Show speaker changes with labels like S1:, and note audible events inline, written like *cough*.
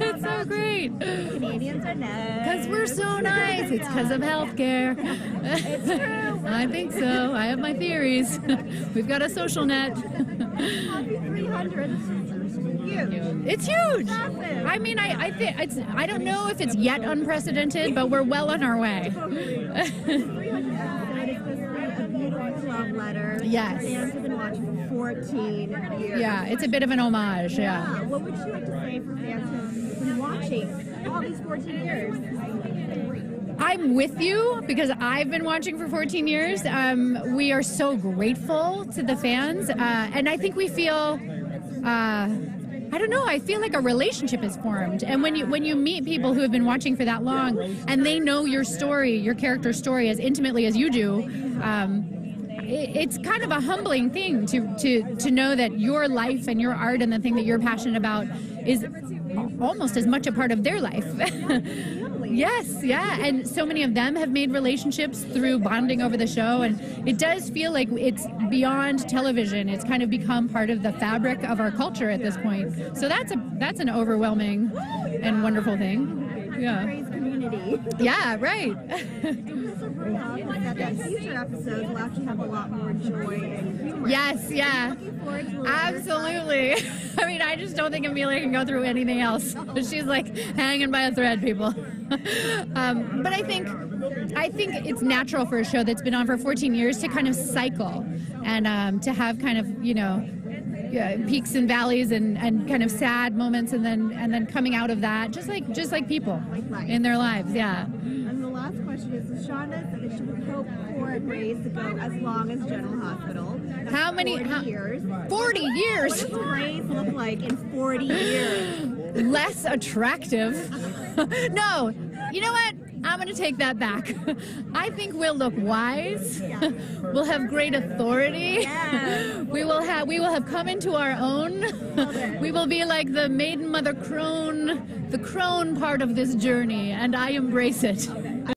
S1: it's so great.
S2: Canadians are nice.
S1: Because we're so nice. It's because of healthcare.
S2: It's true. *laughs*
S1: I think so. I have my theories. *laughs* We've got a social net.
S2: Happy 300. Huge. *laughs*
S1: It's huge.
S2: Massive.
S1: I mean, I, I think it's. I don't know if it's yet unprecedented, but we're well on our way.
S2: Letter.
S1: Yes.
S2: Fans have been watching for 14 years.
S1: Yeah, it's a bit of an homage. Yeah.
S2: Yeah. What would you like to say for fans who've been watching all these 14 years?
S1: I'm with you because I've been watching for 14 years. Um, we are so grateful to the fans, uh, and I think we feel. Uh, I don't know. I feel like a relationship is formed, and when you when you meet people who have been watching for that long, and they know your story, your character story as intimately as you do, um, it, it's kind of a humbling thing to to to know that your life and your art and the thing that you're passionate about is almost as much a part of their life. *laughs* Yes, yeah, and so many of them have made relationships through bonding over the show, and it does feel like it's beyond television. It's kind of become part of the fabric of our culture at this point. So that's a that's an overwhelming and wonderful thing. Yeah, yeah, right. *laughs*
S2: that future episodes will actually have a lot more joy and humor.
S1: yes, yeah.
S2: Looking forward to a later
S1: Absolutely. *laughs* I mean, I just don't think Amelia can go through anything else. She's like hanging by a thread, people. *laughs* um, but I think, I think it's natural for a show that's been on for 14 years to kind of cycle and um, to have kind of, you know, yeah, peaks and valleys and, and kind of sad moments and then and then coming out of that just like just like people in their lives yeah
S2: And the last question is, Shonda said that she would hope for Grey's to go as long as General Hospital. That's
S1: How many-
S2: 40
S1: how-
S2: years.
S1: 40
S2: What
S1: years
S2: does Grey's look like in 40 years? *gasps*
S1: less attractive. *laughs* no, you know what? I'm going to take that back. *laughs* I think we'll look wise. *laughs* we'll have great authority. *laughs* We will have we will have come into our own. we will be like the maiden mother crone, the crone part of this journey, and I embrace it.